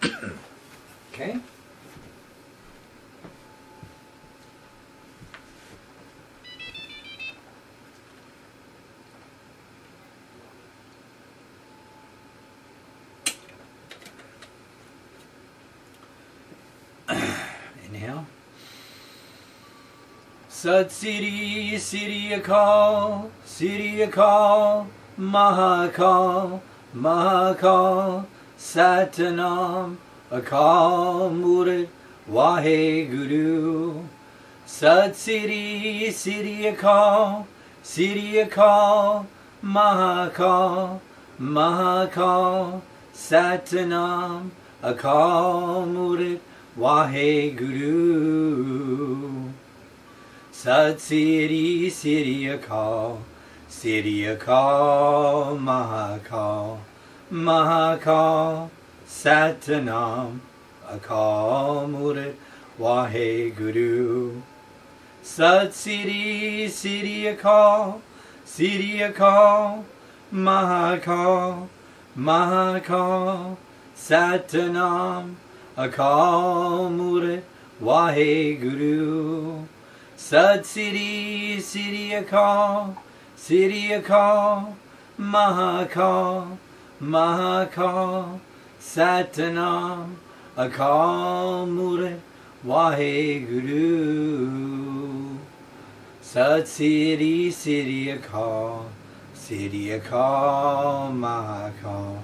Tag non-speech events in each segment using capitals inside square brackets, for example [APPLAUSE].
[COUGHS] okay. [COUGHS] Inhale. Sat Siri Siri Akal Siri Akal, Mahakal Mahakal Satanam Akal Murid Wahe Guru. Sat Siri Siri Akal Siri Akal Mahakal Mahakal Satanam Akal Murid Wahe Guru. Sat Siri Siri Akal Siri Akal Mahakal Mahakal Satanam Akal Murid Wahe Guru Sat Siri Siri Akal Siri Akal Mahakal Mahakal Satanam Akal Murid Wahe Guru Sat Siri Siri Akal Siri Akal Mahakal Mahakal Satanam Akal Wahe Guru Sat Siri Siri Akal Siri Akal Mahakal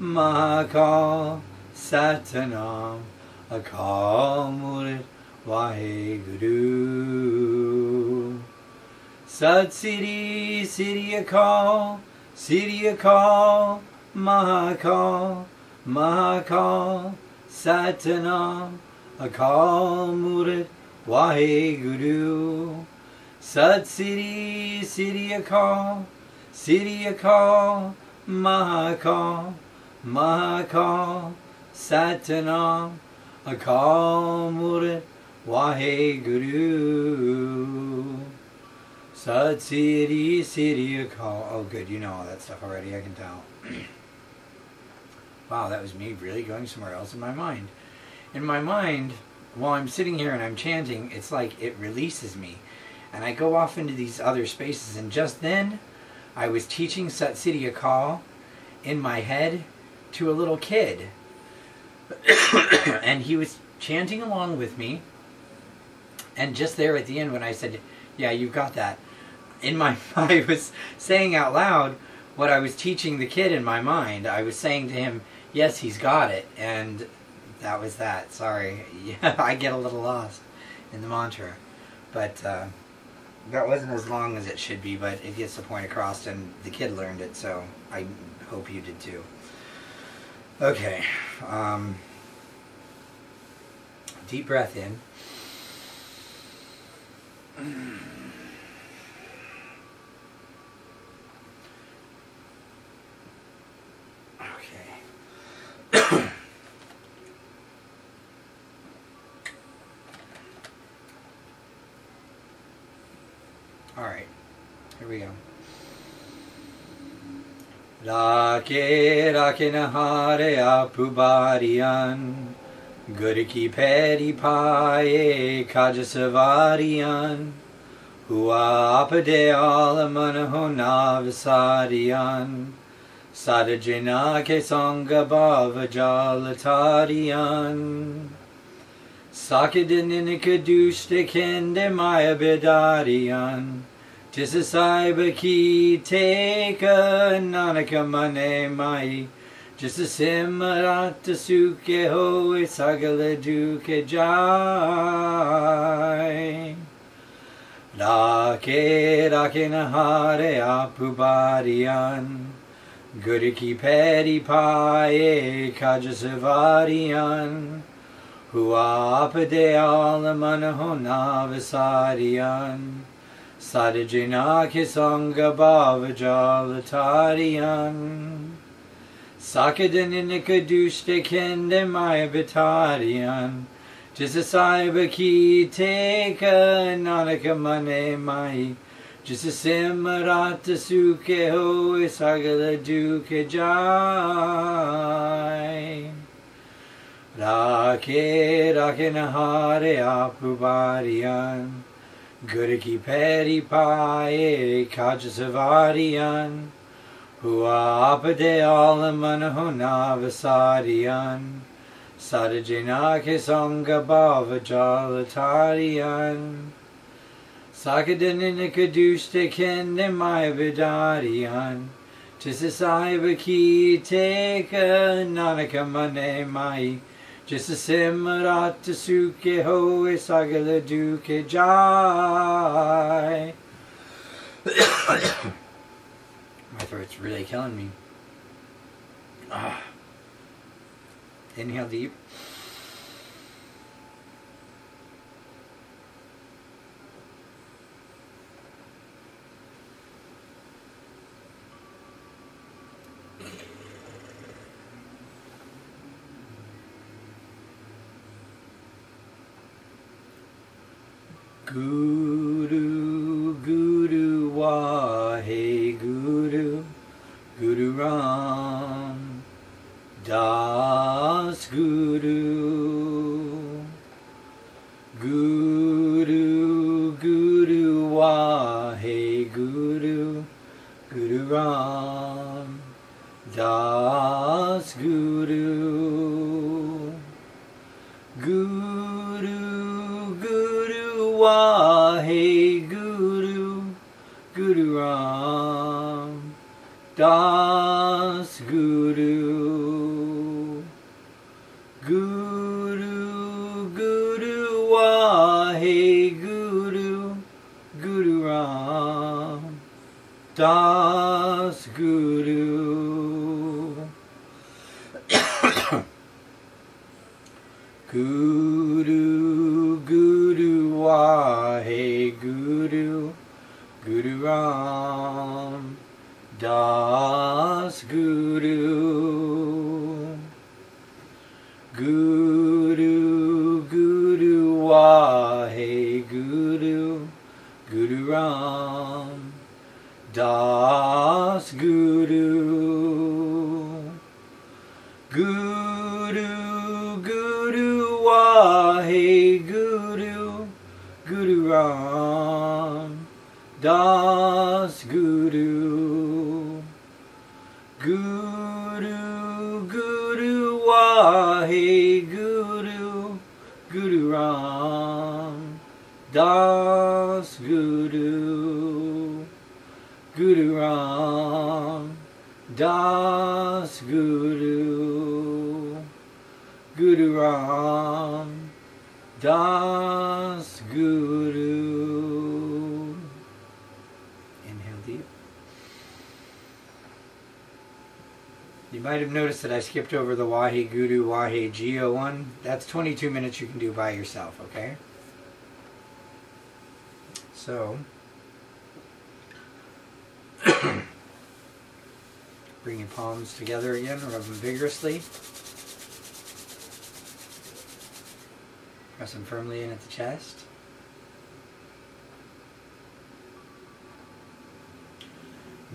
Mahakal Satanam Akal Wahe Guru Sat Siri Siri Akal Siri Akal Mahakal Mahakal Satanam Akal Murid Wahe Guru. Sat Siri Siri Akal Siri Akal Mahakal Mahakal Satanam Akal Murid Wahe Guru. Sat Siri Siri Akal. Oh good, you know all that stuff already, I can tell. [CLEARS THROAT] wow, that was me really going somewhere else in my mind. In my mind, while I'm sitting here and I'm chanting, it's like it releases me. And I go off into these other spaces and just then I was teaching Sat Siri Akal in my head to a little kid. [COUGHS] and he was chanting along with me. And just there at the end when I said, yeah, you've got that. In my [LAUGHS] I was saying out loud what I was teaching the kid in my mind. I was saying to him, yes, he's got it. And that was that. Sorry. [LAUGHS] Yeah, I get a little lost in the mantra. But uh, that wasn't as long as it should be, but it gets the point across, and the kid learned it, so I hope you did too. Okay. Um, deep breath in. Okay. All right. Here we go. Rake rake nahare apubarian Guriki peri paye kajasavarian Hua apade alamanaho navasarian Sadajina ke sangha bhavajalatarian Sakadininika kende maya bedarian Tisasaiba ki teka nanaka mane mai. Jisasimmarata suke hoe sagala duke jai. Rake rake nahare apubarian. Guriki peri paye kajasavarian Hua apade alamanaho navasarian Sadajina kisanga bhavajalatarian Sakadaninika dushte kende maya batarian Jisasaiba ki teka nanaka mane mai Jisasimmarata suke ho isagala duke jai Rake Rakenahare Apubadiyan Guriki Peri Pae Kajasavadiyan Hua Apade Alamanaho Navasadiyan Sadajana Kesanga Bhava Jalatariyan. Sakadana Kadushta Kende Maya Vidariyan. Tisasai Baki Teka Nanaka Mane Mai Jisasim Suke Ho Sagala Duke Jai My throat's really killing me. Ah. Inhale deep. Guru, Guru, Wahe Guru, Guru Ram, Das Guru, Guru, Guru, Wahe Guru, Guru Ram, Das Guru, Guru, Wahe Guru, Guru Ram, Das Guru, Guru, Guru, Wahe Guru, Guru Ram, Das Guru. [COUGHS] Guru, Guru, Guru Ram, Das Guru. Guru Ram, Das Guru. Guru, Guru, Wahe Guru, Guru Ram, Das Guru. Guru Ram, Das Guru, Guru Ram, Das might have noticed that I skipped over the Wahe Guru Wahe Jio one. That's 22 minutes you can do by yourself, okay? So, [COUGHS] Bring your palms together again, rub them vigorously. Press them firmly in at the chest.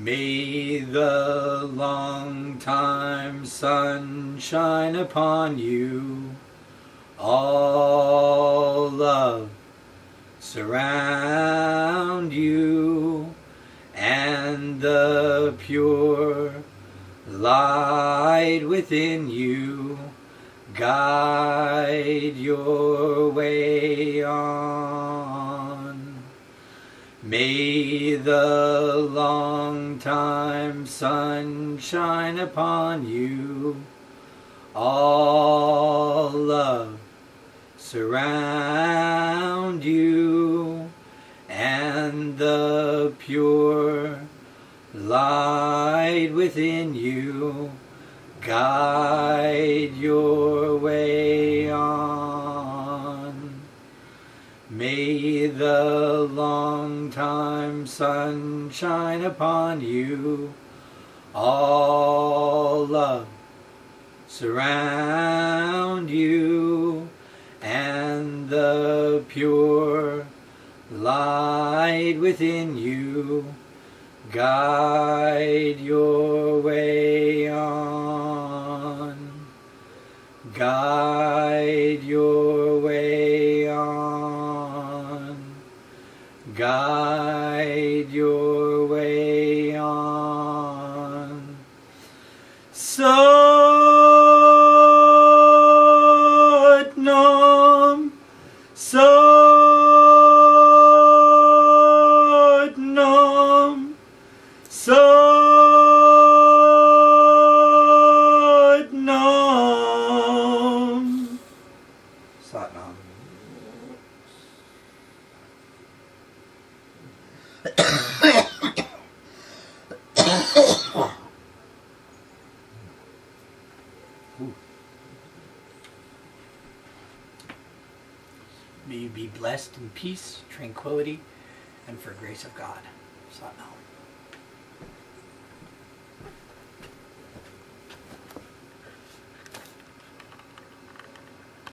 May the long time sun shine upon you, all love surround you and the pure light within you guide your way on. May the long time sun shine upon you, all love surround you and the pure light within you guide your long time sunshine upon you, all love surround you and the pure light within you guide your way on. Guide your be blessed in peace, tranquility, and for grace of God. Satnam.